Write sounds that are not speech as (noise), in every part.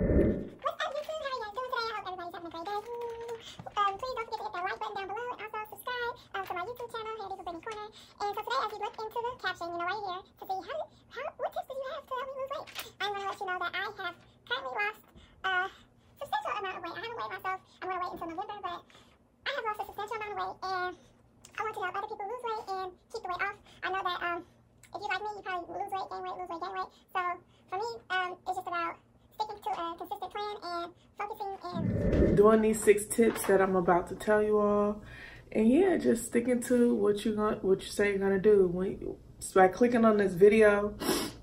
What's up, YouTube? How you guys doing today? I hope everybody's having a great day. Please don't forget to hit that like button down below and also subscribe to my YouTube channel, Corner. And so today, as you look into the caption, you know, right here, to see how, what tips do you have to help me lose weight, I'm going to let you know that I have currently lost a substantial amount of weight. I haven't weighed myself. I'm going to wait until November, but I have lost a substantial amount of weight, and I want to help other people lose weight and keep the weight off. I know that if you like me, you probably lose weight, gain weight, lose weight, gain weight. So for me, um, it's just about to a consistent plan and focusing and doing these six tips that I'm about to tell you all. And yeah, just sticking to what you going what you say you're gonna do. When so by clicking on this video,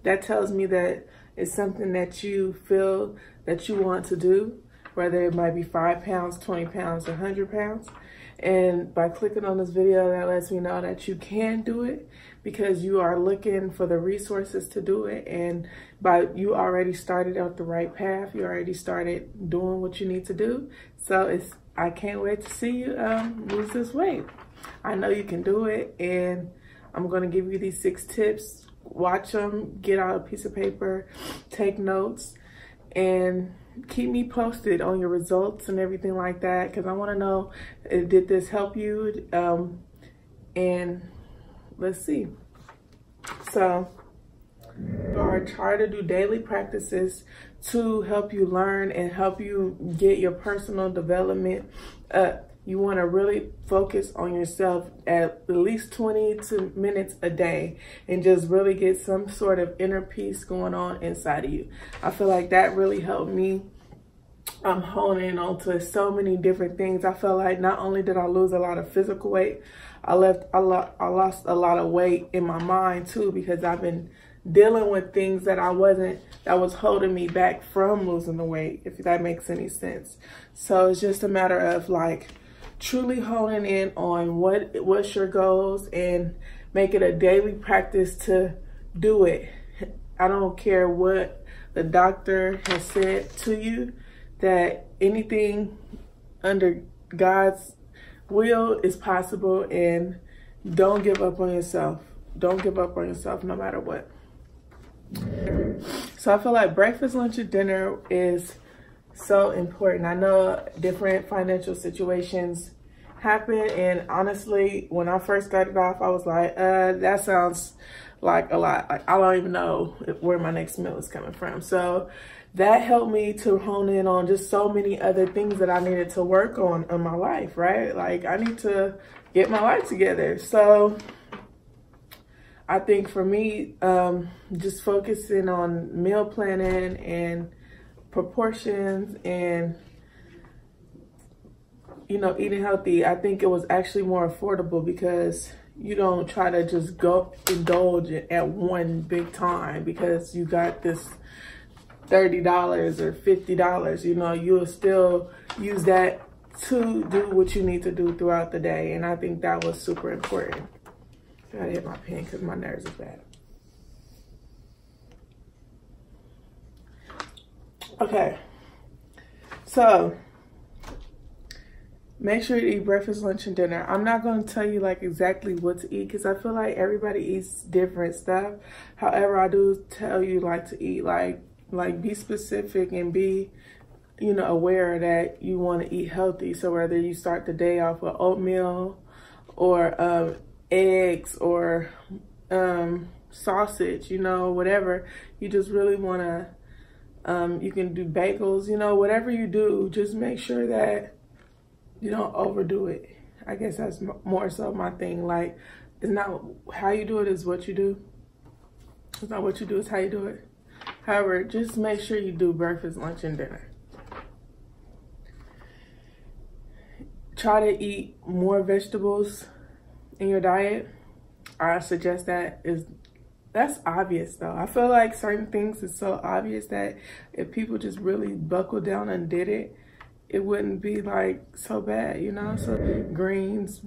that tells me that it's something that you feel that you want to do, whether it might be five pounds, 20 pounds, 100 pounds. And by clicking on this video, that lets me know that you can do it because you are looking for the resources to do it. And by you already started out the right path, you already started doing what you need to do. So it's I can't wait to see you um, lose this weight. I know you can do it. And I'm going to give you these six tips. Watch them, get out a piece of paper, take notes, and keep me posted on your results and everything like that because I want to know uh, did this help you um, and let's see so or try to do daily practices to help you learn and help you get your personal development up you want to really focus on yourself at least 20 to minutes a day and just really get some sort of inner peace going on inside of you. I feel like that really helped me I'm honing on to so many different things. I felt like not only did I lose a lot of physical weight, I left a lot I lost a lot of weight in my mind too because I've been dealing with things that I wasn't that was holding me back from losing the weight, if that makes any sense. So it's just a matter of like truly honing in on what what's your goals and make it a daily practice to do it. I don't care what the doctor has said to you, that anything under God's will is possible and don't give up on yourself. Don't give up on yourself no matter what. So I feel like breakfast, lunch, and dinner is so important. I know different financial situations happen and honestly, when I first started off, I was like, uh, that sounds like a lot. Like I don't even know where my next meal is coming from. So that helped me to hone in on just so many other things that I needed to work on in my life, right? Like I need to get my life together. So I think for me, um, just focusing on meal planning and proportions and you know eating healthy i think it was actually more affordable because you don't try to just go indulge at one big time because you got this $30 or $50, you know, you'll still use that to do what you need to do throughout the day. And I think that was super important. Gotta hit my pen because my nerves is bad. Okay, so make sure you eat breakfast, lunch, and dinner. I'm not going to tell you like exactly what to eat because I feel like everybody eats different stuff. However, I do tell you like to eat like like be specific and be you know aware that you want to eat healthy. So whether you start the day off with oatmeal or um, eggs or um, sausage you know whatever you just really want to um, you can do bagels you know whatever you do just make sure that you don't overdo it. I guess that's more so my thing. Like it's not how you do it is what you do. It's not what you do it's how you do it However, just make sure you do breakfast, lunch, and dinner. Try to eat more vegetables in your diet. I suggest that is that's obvious though. I feel like certain things is so obvious that if people just really buckled down and did it, it wouldn't be like so bad, you know? So greens,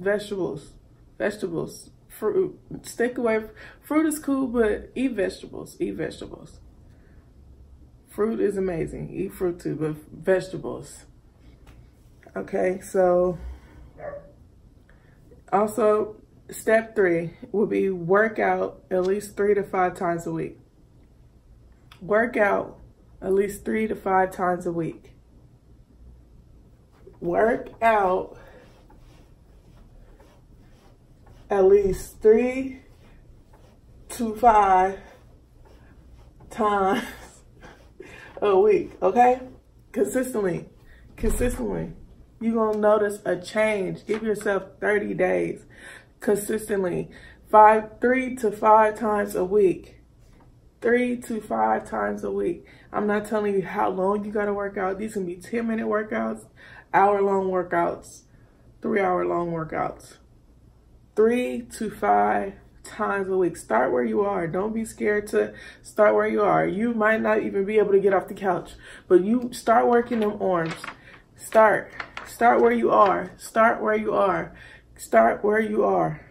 vegetables, vegetables, fruit. Stick away. Fruit is cool, but eat vegetables. Eat vegetables. Fruit is amazing. Eat fruit too, but vegetables. Okay, so also step three will be work out at least three to five times a week. Work out at least three to five times a week. Work out at least three to five times (laughs) a week, okay? Consistently, consistently. You're gonna notice a change. Give yourself 30 days consistently. Five, three to five times a week. Three to five times a week. I'm not telling you how long you gotta work out. These can be 10 minute workouts, hour long workouts, three hour long workouts. Three to five times a week. Start where you are. Don't be scared to start where you are. You might not even be able to get off the couch, but you start working them arms. Start. Start where you are. Start where you are. Start where you are.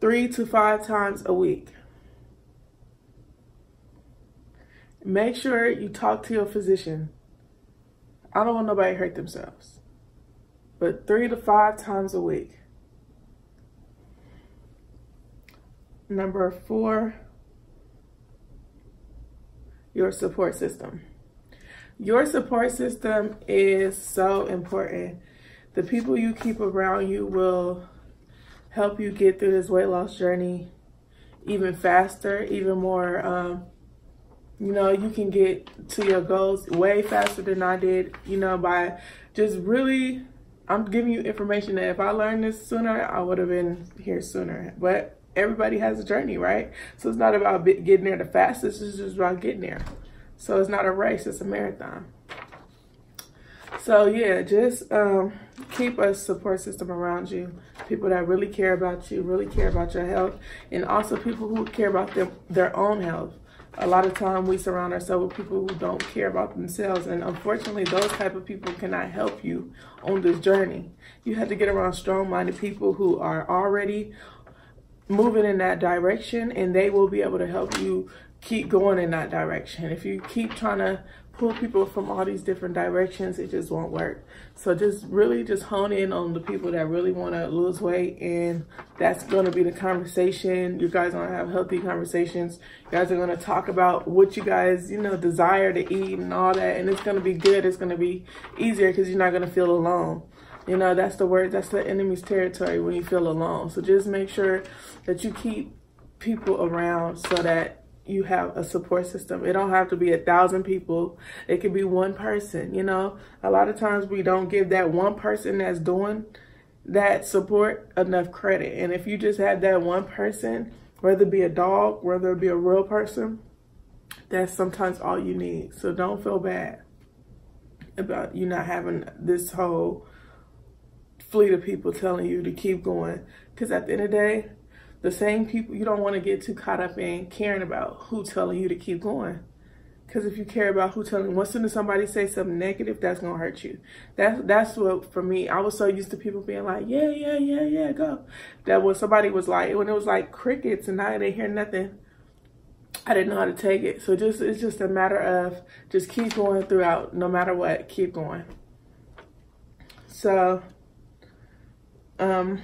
Three to five times a week. Make sure you talk to your physician. I don't want nobody hurt themselves. But three to five times a week. Number four, your support system. Your support system is so important. The people you keep around you will help you get through this weight loss journey even faster, even more. Um, you know, you can get to your goals way faster than I did, you know, by just really, I'm giving you information that if I learned this sooner, I would have been here sooner. But everybody has a journey, right? So it's not about getting there the fastest, it's just about getting there. So it's not a race, it's a marathon. So yeah, just um, keep a support system around you. People that really care about you, really care about your health, and also people who care about them, their own health. A lot of time we surround ourselves with people who don't care about themselves, and unfortunately, those type of people cannot help you on this journey. You have to get around strong-minded people who are already moving in that direction and they will be able to help you keep going in that direction. If you keep trying to pull people from all these different directions, it just won't work. So just really just hone in on the people that really want to lose weight and that's going to be the conversation. You guys are going to have healthy conversations. You guys are going to talk about what you guys, you know, desire to eat and all that. And it's going to be good. It's going to be easier because you're not going to feel alone. You know, that's the word, that's the enemy's territory when you feel alone. So just make sure that you keep people around so that you have a support system. It don't have to be a thousand people. It could be one person, you know. A lot of times we don't give that one person that's doing that support enough credit. And if you just have that one person, whether it be a dog, whether it be a real person, that's sometimes all you need. So don't feel bad about you not having this whole fleet of people telling you to keep going. Because at the end of the day, the same people, you don't want to get too caught up in caring about who telling you to keep going. Because if you care about who telling, once soon as somebody say something negative, that's gonna hurt you. That's that's what for me. I was so used to people being like, yeah, yeah, yeah, yeah, go. That when somebody was like, when it was like crickets and I didn't hear nothing, I didn't know how to take it. So just it's just a matter of just keep going throughout, no matter what, keep going. So um,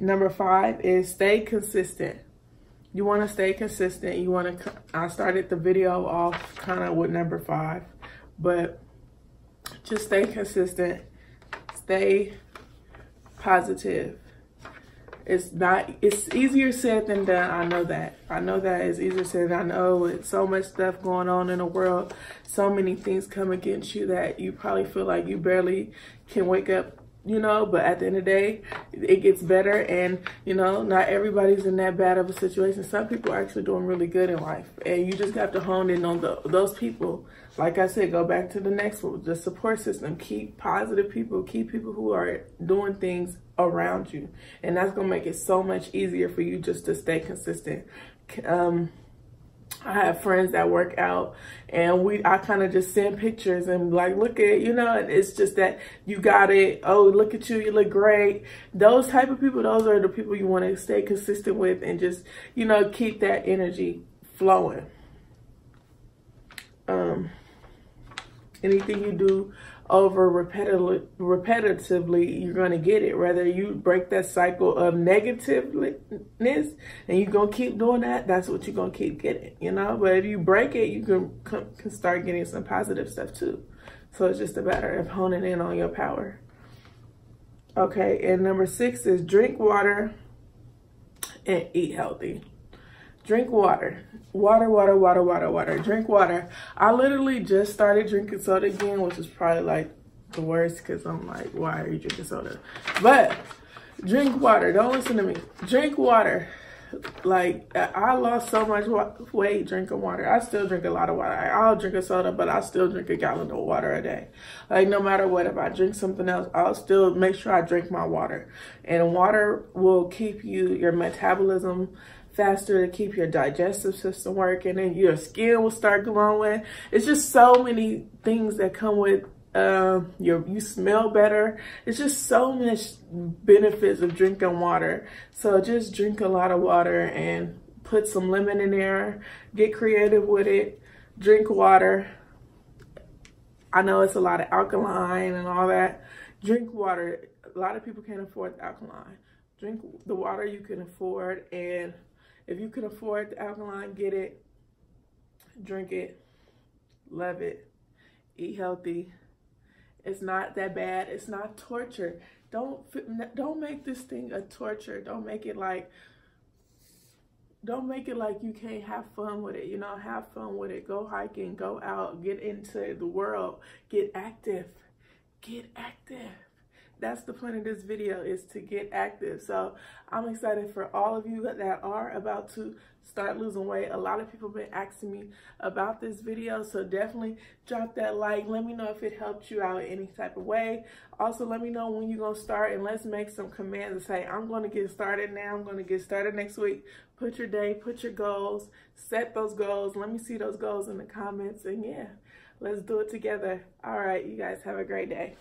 number five is stay consistent. You want to stay consistent. You want to, I started the video off kind of with number five, but just stay consistent. Stay positive. It's not, it's easier said than done. I know that. I know that it's easier said I know with so much stuff going on in the world, so many things come against you that you probably feel like you barely can wake up you know, but at the end of the day, it gets better and, you know, not everybody's in that bad of a situation. Some people are actually doing really good in life and you just have to hone in on the, those people. Like I said, go back to the next one, the support system. Keep positive people, keep people who are doing things around you. And that's to make it so much easier for you just to stay consistent. Um, I have friends that work out and we I kind of just send pictures and like look at you know and it's just that you got it. Oh look at you you look great. Those type of people those are the people you want to stay consistent with and just you know keep that energy flowing. Um anything you do over repetitively, repetitively you're going to get it. Whether you break that cycle of negativeness and you're going to keep doing that, that's what you're going to keep getting, you know? But if you break it, you can, can start getting some positive stuff too. So it's just a matter of honing in on your power. Okay, and number six is drink water and eat healthy. Drink water. Water, water, water, water, water. Drink water. I literally just started drinking soda again, which is probably like the worst because I'm like, why are you drinking soda? But drink water. Don't listen to me. Drink water. Like, I lost so much weight drinking water. I still drink a lot of water. I'll drink a soda, but I still drink a gallon of water a day. Like, no matter what, if I drink something else, I'll still make sure I drink my water. And water will keep you, your metabolism faster to keep your digestive system working and your skin will start glowing. It's just so many things that come with uh, your you smell better. It's just so much benefits of drinking water. So just drink a lot of water and put some lemon in there. Get creative with it. Drink water. I know it's a lot of alkaline and all that. Drink water. A lot of people can't afford alkaline. Drink the water you can afford and if you can afford the alkaline, get it, drink it, love it, eat healthy. It's not that bad. It's not torture. Don't don't make this thing a torture. Don't make it like don't make it like you can't have fun with it. You know, have fun with it. Go hiking, go out, get into the world, get active. Get active that's the point of this video is to get active. So I'm excited for all of you that are about to start losing weight. A lot of people have been asking me about this video. So definitely drop that like. Let me know if it helped you out in any type of way. Also, let me know when you're going to start and let's make some commands and say, I'm going to get started now. I'm going to get started next week. Put your day, put your goals, set those goals. Let me see those goals in the comments. And yeah, let's do it together. All right, you guys have a great day.